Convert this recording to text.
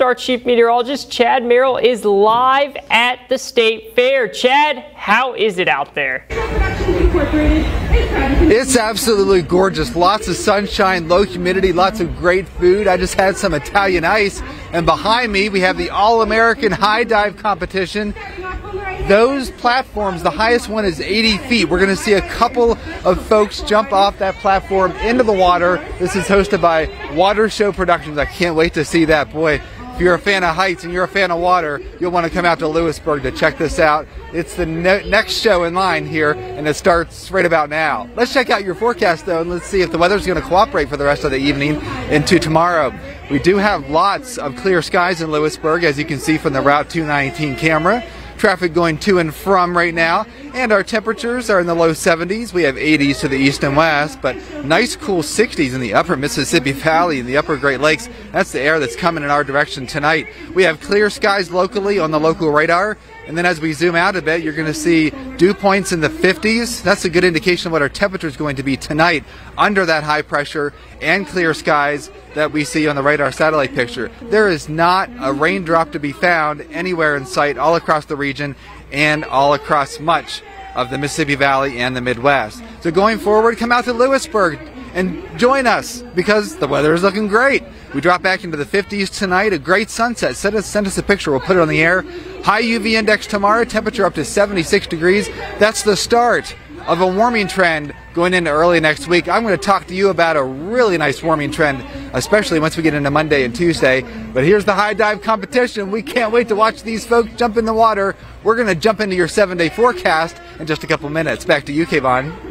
our chief meteorologist, Chad Merrill, is live at the state fair. Chad, how is it out there? It's absolutely gorgeous. Lots of sunshine, low humidity, lots of great food. I just had some Italian ice. And behind me, we have the All American High Dive Competition. Those platforms, the highest one is 80 feet. We're going to see a couple of folks jump off that platform into the water. This is hosted by Water Show Productions. I can't wait to see that. Boy, if you're a fan of heights and you're a fan of water, you'll want to come out to Lewisburg to check this out. It's the ne- next show in line here, and it starts right about now. Let's check out your forecast, though, and let's see if the weather's going to cooperate for the rest of the evening into tomorrow. We do have lots of clear skies in Lewisburg, as you can see from the Route 219 camera traffic going to and from right now. And our temperatures are in the low 70s. We have 80s to the east and west, but nice cool 60s in the upper Mississippi Valley and the upper Great Lakes. That's the air that's coming in our direction tonight. We have clear skies locally on the local radar. And then as we zoom out a bit, you're going to see dew points in the 50s. That's a good indication of what our temperature is going to be tonight under that high pressure and clear skies that we see on the radar satellite picture. There is not a raindrop to be found anywhere in sight all across the region and all across much of the Mississippi Valley and the Midwest. So going forward, come out to Lewisburg and join us because the weather is looking great. We drop back into the 50s tonight, a great sunset. Send us, send us a picture, we'll put it on the air. High UV index tomorrow, temperature up to 76 degrees. That's the start of a warming trend going into early next week. I'm going to talk to you about a really nice warming trend, especially once we get into Monday and Tuesday. But here's the high dive competition. We can't wait to watch these folks jump in the water. We're going to jump into your seven day forecast in just a couple minutes. Back to you, Kayvon.